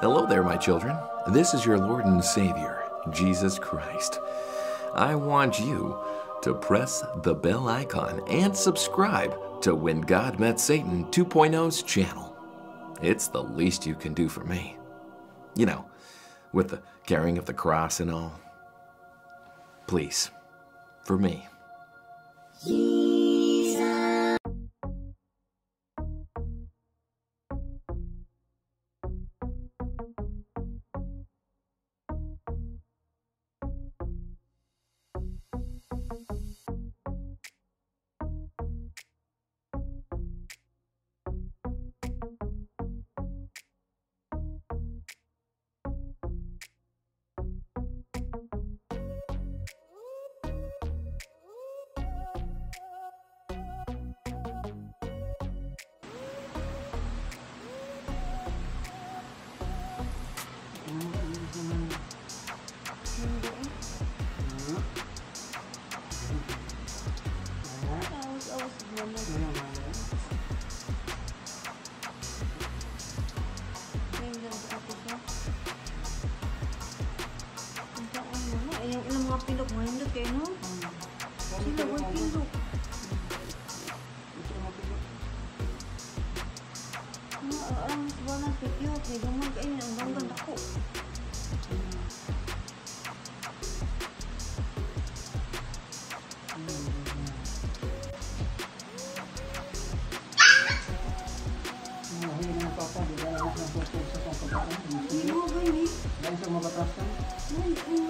Hello there, my children. This is your Lord and Savior, Jesus Christ. I want you to press the bell icon and subscribe to When God Met Satan 2.0's channel. It's the least you can do for me. You know, with the carrying of the cross and all. Please, for me. Yung mo, hindi kayo, no? Sila, wala pilok. Ano, ang mas na pipyo, kaya gamag kayo, ang ganggan ako. Hindi mo ba yun, eh? Siya. Nabutan na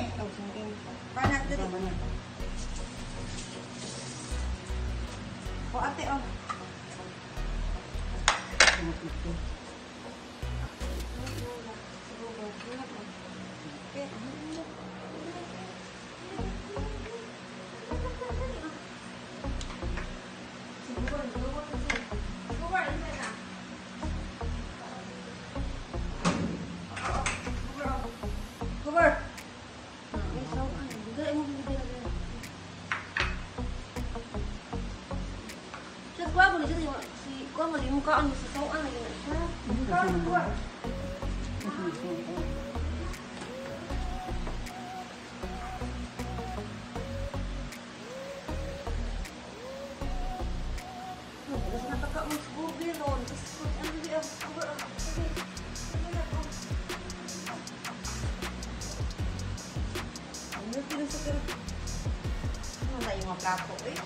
Singking. Panak dito. O, ate, o. Cover. Tapos nataka mo sa bubi ron. Tapos, ano di, cover, ah. Oh. Ano sila sa kira? Ano na yung mga plato eh?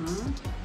嗯。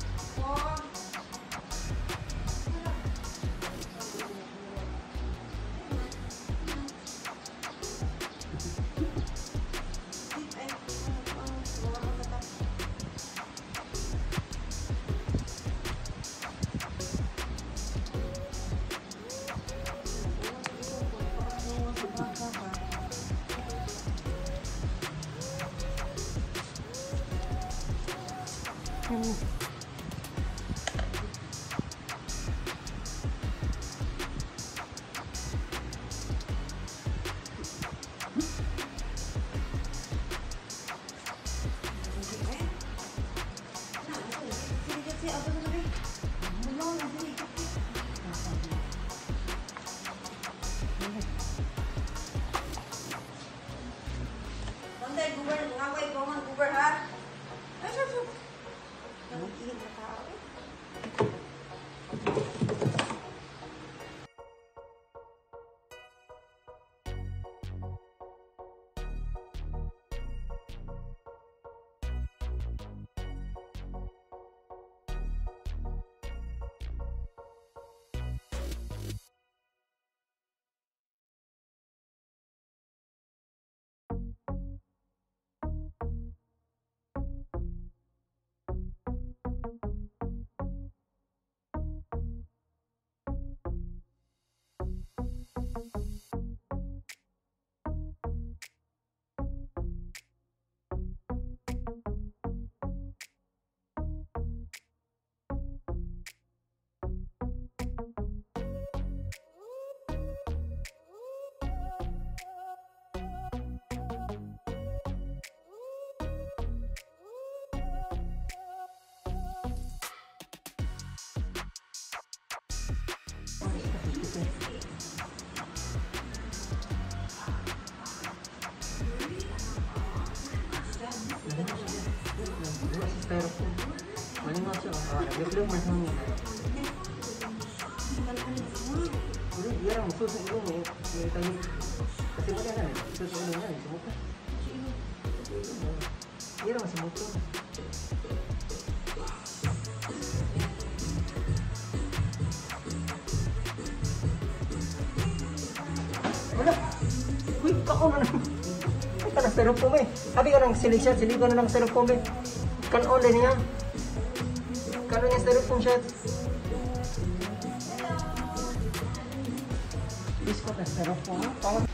送你一个回复对。얘랑무슨소리얘랑무슨소리얘랑무슨소리얘랑무슨소리얘랑무슨소리 Wala. Uy, kako na naman. Ay, ka ng styrofoam eh. Sabi ko ng silig siya, silig ko na ng styrofoam eh. Kanon din niya. Kanon niya styrofoam siya. Biskot na styrofoam. Pang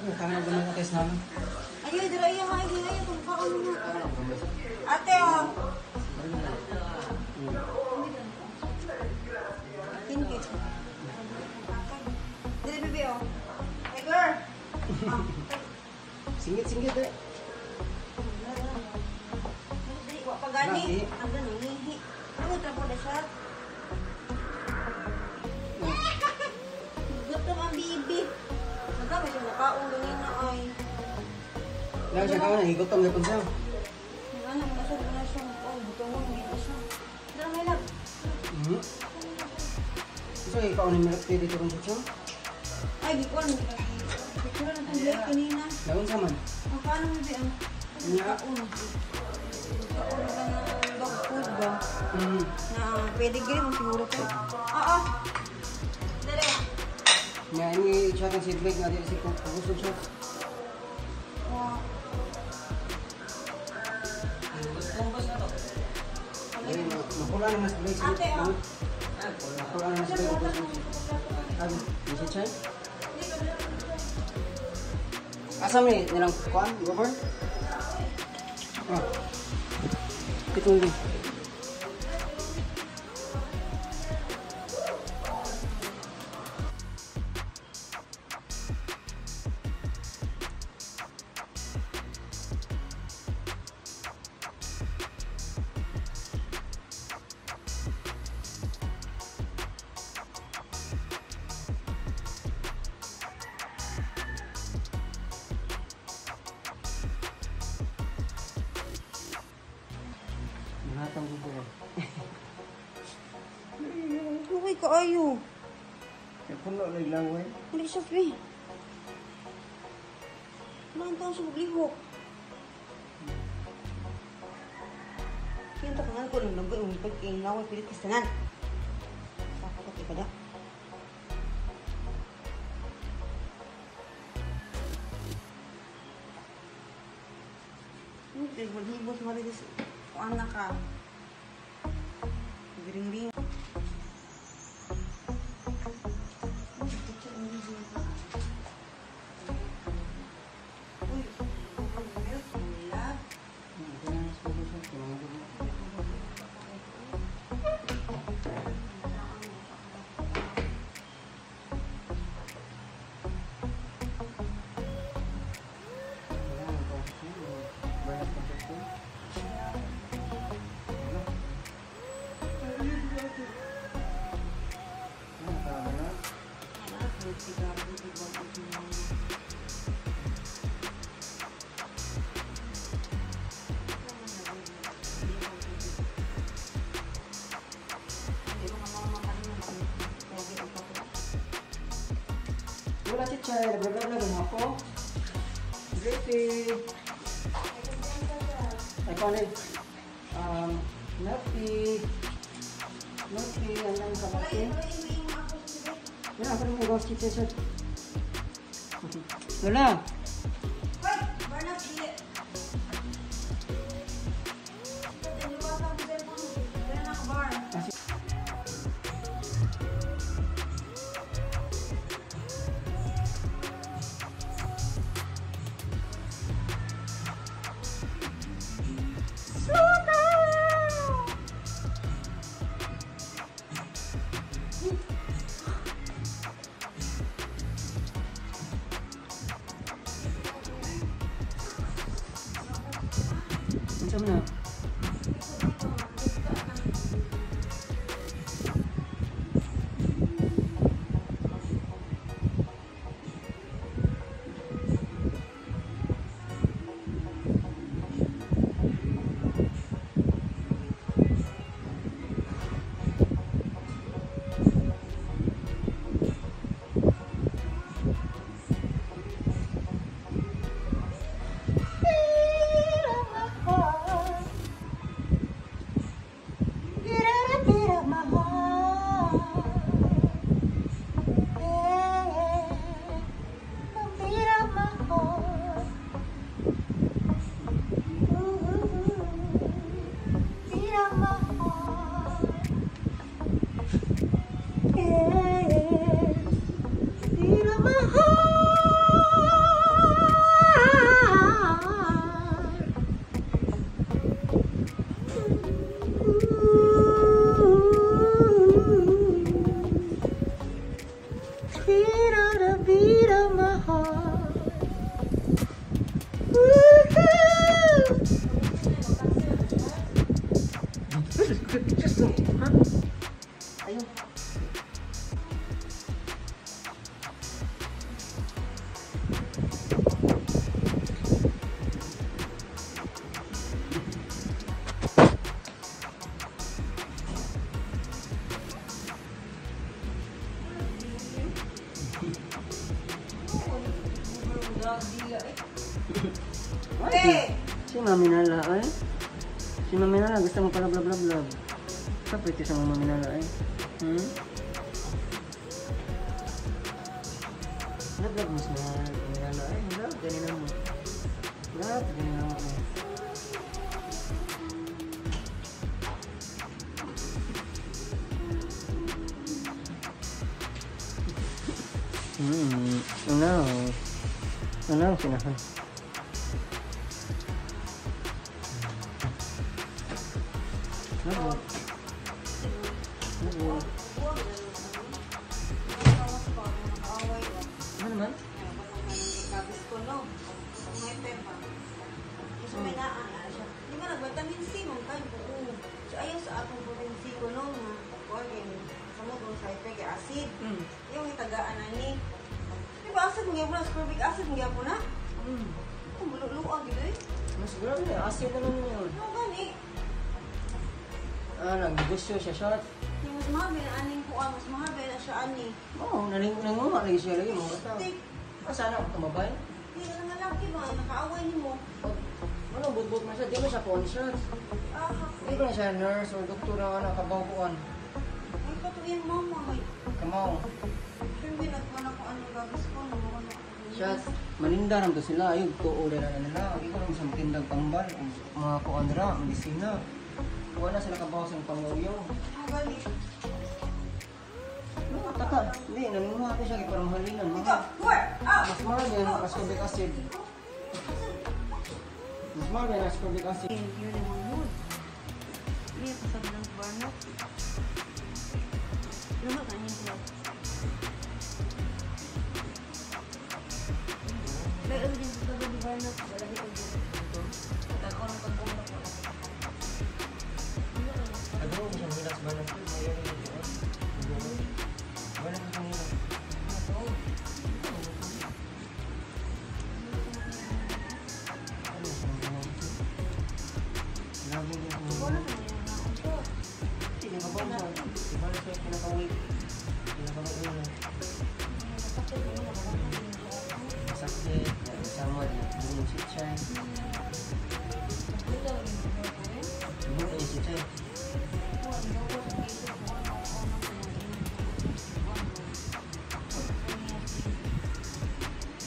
Kaya naman natin sa namin. Ayaw, dira ayaw, ayaw, ayaw, mo. Ate, oh. Kinki. Dili, bibi, oh. Ah, Kayo ikaw ni Melak dito rin siya? Ay, di ko alam. Di ko alam kung blake kanina. Lagon sa man. Ang paano mo di ang Nga. kaon? Kaon ka na dog food ba? Na pedigree mo siguro ko. Oo. Dali. Nga ini siya kang silbig nga dito si Kugusog siya. Oh. Ay, ma- makula na mas silbig. Ate, oh. Na mas silbig. Sabi, bisa siya? Asa Asa mo nilang kuan, Robert? Ah. Ito yun. kaayo. Kaya puno na ilaway. Hindi sa. Maan taon sa maglihok. Kaya takangan ko nung nagoy ang pagkailaway pilit kasangan. Sakapat ipada. Hindi, walhibos marilis. Kuan na ka. Ring-ring. Wala si Chay, naglablab na ganun ako. Griffy. Ay, paano yun? Um, Napi. Napi, anong kapatid? Yan, ako rin may ghost chicken sir. Lola, Sab. Sab ito sa mga minalain. Eh? Hmm? Naglag mo sa mga minalain. Eh? Naglag, ganin mo. Naglag, ganin eh? mo. Hmm, ano? Ano sinahan? Po na, ascorbic acid nga po na. Hmm. Kung bululuang, gito eh. Mas grabe, acid naman yun. Ano gani? Ah, nagnegosyo siya shot. Yung mas mahabi na aning kuwan, mas mahabi na siya ani. Oo, oh, naling nangunga lagi siya lagi mga. Stick. Ah, sana ako tumabay. Hindi ka nga laki ba, nakaaway ni mo. Ano, budbud man siya. Di mo siya phone shot. Ah, Di ko na siya nurse or doktor na ano, kababuan. ay patuloy mama, may. Kamaw. Siyempre, nagkuhan ako ano, gagis ko, namuha na Shot. Maninda naman to sila. Ayun, tuo na na nila. Naman sa matindang pambal. Mga kuan ra, medisina. Kuha na sila kabaw sa panguyaw. Ang gali. No, taka. Hindi, nanunga ko siya. Kaya parang halinan. Ikaw, Mga, mas yan ang ascorbic acid. Mas yan ang ascorbic acid. Yun yung mga mood. Hindi, pasabi ng barnok. Lamat na ano din sa sabi ni barnok. Wala dito dito. Ako ng pagbunak ko. Ano mo siyang hilas ba na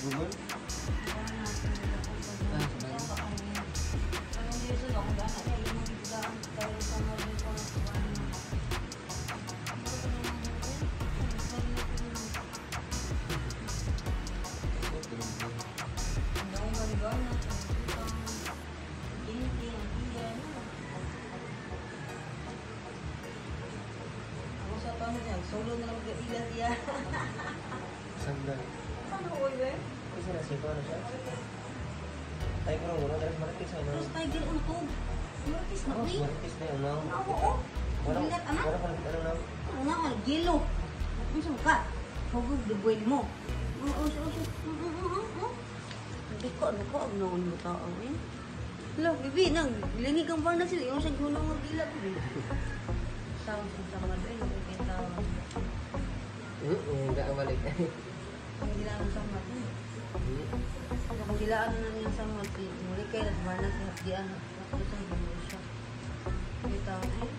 Google nah ya. Solo na lang ilan niya. Sandali. Ano ko na siya. Tayo ko lang muna. Dahil maritis na Terus yun. tayo din ang tub. Martis na ni. maritis na yun. no? Ako oh. Wala wala ko lang ano na. Ano nga man, gilo. Ano sa ka? Hugog the boy mo. Oo, oo, oo. Hindi ko, ano ko, ang naon mo tao eh. Hello, bibi, nang lingig ang bar na sila. Yung sa gunong ng dila, bibi. Tawag sa mga doon, tawag. Hmm, hindi ka balik. Ang dilaan sa mga doon. Nakabilaan na niya sa mga Muli kay nagmana sa hapdian. Ako sa hapdian siya. Kita eh.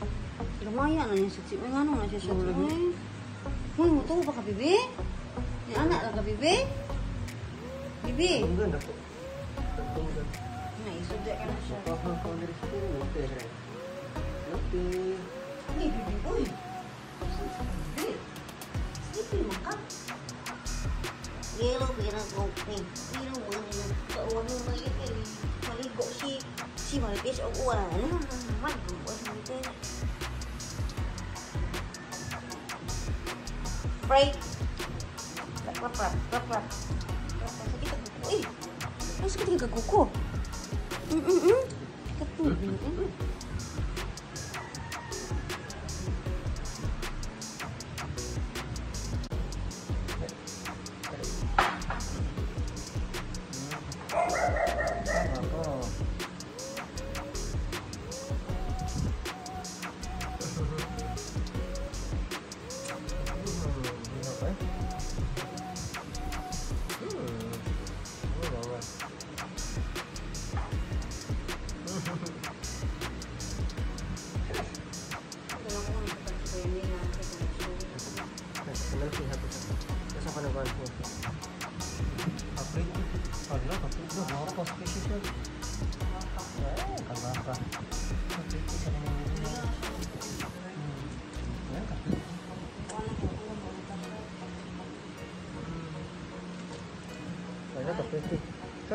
Lumaya na niya sa tsip. Ay, ano na siya siya. Ay, huy, ba ka, bibi? Anak lang ka, bibi? Bibi? Ka na siya. quiero, quiero quiero morir. Don't want to make it. Money got she, she my bitch of water. My God, Break. Papa, papa. Sakit ang kuko eh. Ang sakit ang kuko. Mm-mm-mm. Sakit ang kuko.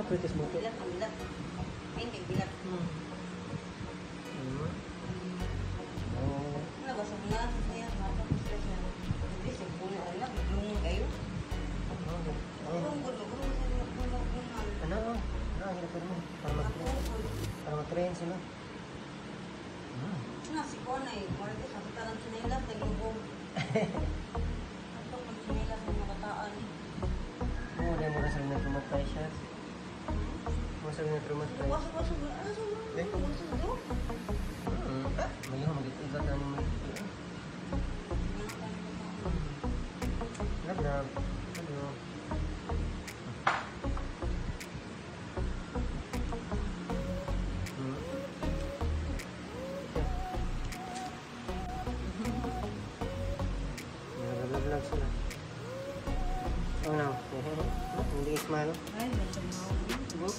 그렇게 해서 먹고.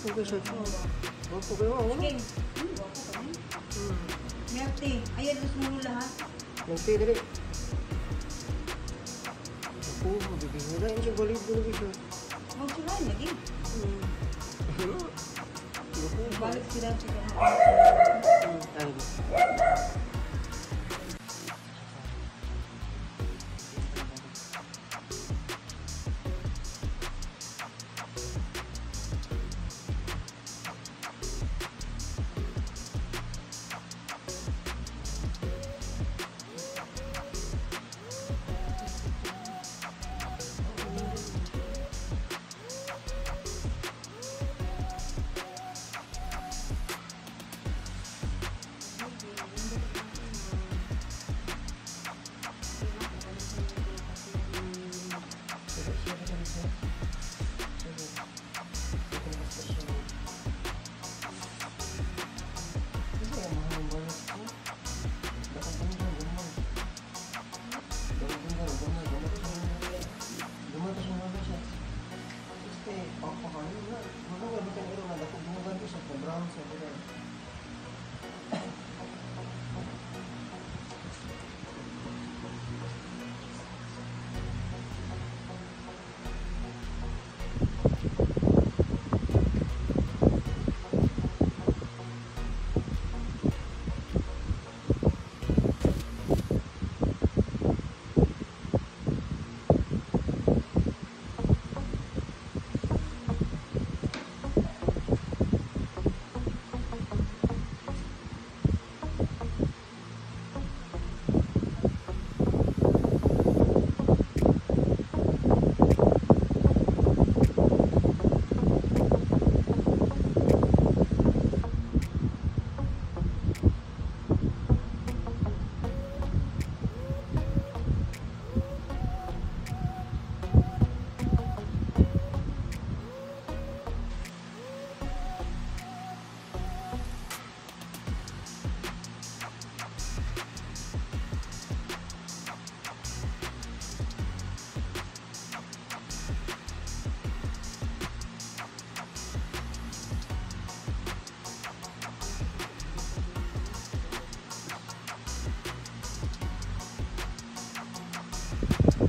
보기 좋죠. 먹고 그래요. Sige. Hmm. Merte. Ayan, gusto mo balik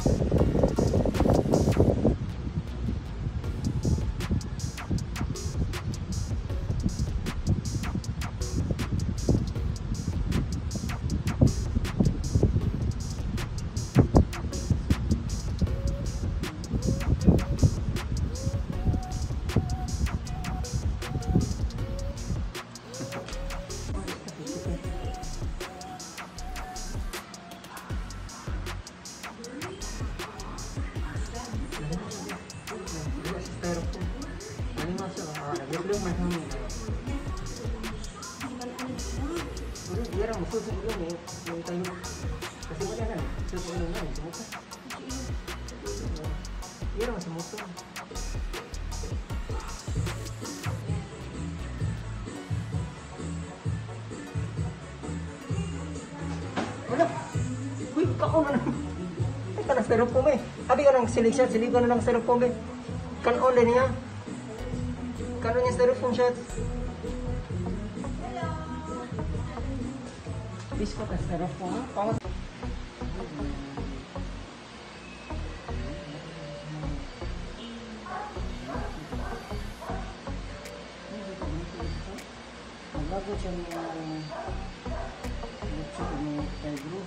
guys. Ah, nag-vlog man kami. Pero biyara mo, susunod lang eh. Yung tayo. Kasi wala na. Susunod lang eh. Sumuka. Biyara mo sa motor. Wala. Uy, kako na naman. Ay, ka ng styrofoam eh. Sabi ka ng selection, siligo na ng styrofoam eh. Kanon din niya. styrofoam shots. Hello. Biskot at styrofoam. Pangas bago siya mga bukso ko ng pedro.